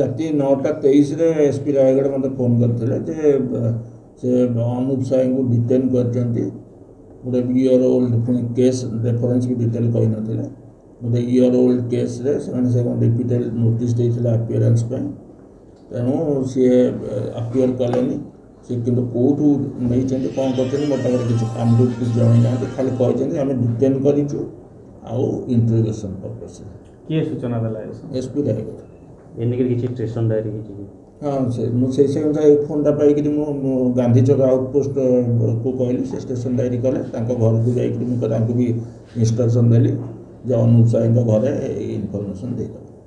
रात नौटा तेईस S P Raigarh मतलब फोन करते से अनुप साए को डिटेन करते इयर ओल्ड पुणी केस रेफरेन्स भी डिटेल कही ना गोटे इयर ओल्ड केस डिपिटेल नोटिस आपिअरेन्स तेणु सी आपिअर कले सी कि कौटू नहीं कौन कर मोटा किसी काम कि जन खाली कहते आम डिटेन करूँ आउ पर्पस किए सूचना दे एसपी रायगढ़ ଏନିକିରି କିଛି ଷ୍ଟେସନ ଡାଏରୀ କିଛି ହଁ ସେ ମୁଁ ସେଇ ସେମିତି ଏଇ ଫୋନ୍ଟା ପାଇକିରି ମୁଁ ଗାନ୍ଧୀ ଛକ ଆଉଟପୋଷ୍ଟକୁ କହିଲି ସେ ଷ୍ଟେସନ ଡାଏରୀ କଲେ ତାଙ୍କ ଘରକୁ ଯାଇକରି ମୁଁ ତାଙ୍କୁ ବି ଇନଷ୍ଟ୍ରକ୍ସନ୍ ଦେଲି ଯେ ଅନୁପ ସାହିଙ୍କ ଘରେ ଏଇ ଇନଫର୍ମେସନ୍ ଦେଇଦେବ